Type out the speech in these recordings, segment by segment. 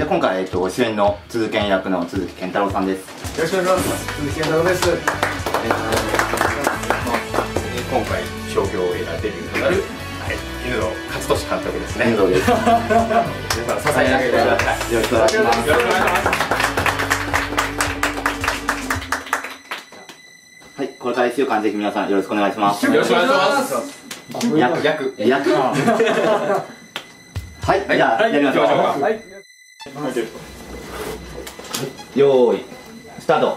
で今回、えっと、主演の鈴研役の鈴木健太郎さんです。よろしくお願いします。鈴木健太郎です、えー、今回商業映画デビューとなる、はい、犬野勝利監督ですね。遠藤です皆さん支え上げてくださいよろしくお願いしますよろしくお願いしますはいこれから1週間ぜひ皆さんよろしくお願いします。よろしくお願いします。役役役はい、じゃあ、やりましょう行きましょうか。はい。よーいスタート。も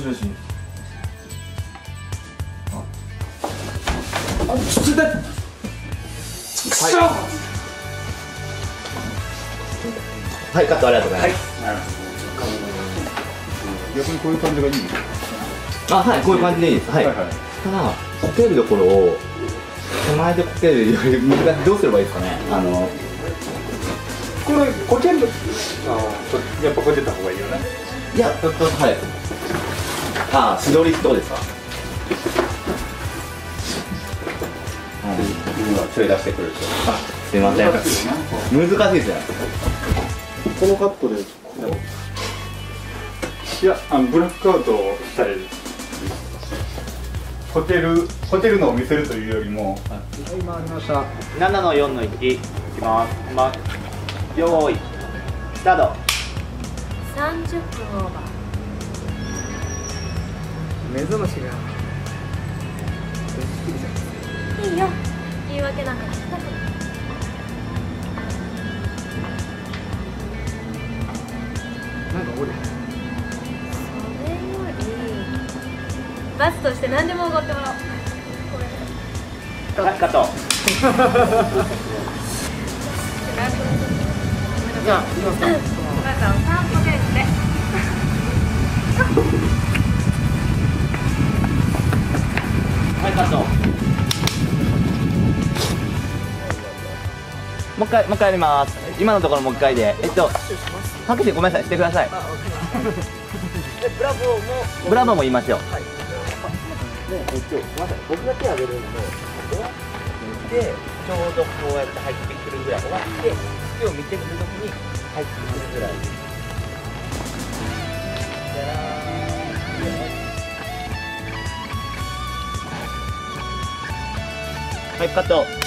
しもし。はい。カットありがとうございます、逆にこういう感じがいい。あはいこういう感じでいいですはい、はいはい。ただこけるところを手前でこけるより難しいどうすればいいですかね？あのこれこける。ああ、やっぱこけた方がいいよね。いやちょっとはいあ素取りってことですか？うん今連れ出してくるとあすいません難しいですねこのカットで。いや、あのブラックアウトをしたい。こける、こけるのを見せるというよりも。はい、今ありました。7の4の1いきます。まよーい。スタート。30分オーバー。目覚ましが。いいよ。言い訳なんか聞きたくない罰として何でもおごってもらおう。はいカットじゃあ行きますか、さんお散歩ですねはいカットもう一回もう一回やります今のところもう一回でえっとかけてごめんなさいしてください。ブラボーもブラボーも言いましょうねえっとまだ僕が手挙げるのも終わってちょうどこうやって入ってくるぐらい終わって月を見てくるときに入ってくるぐらい。じゃらーん。はいカット。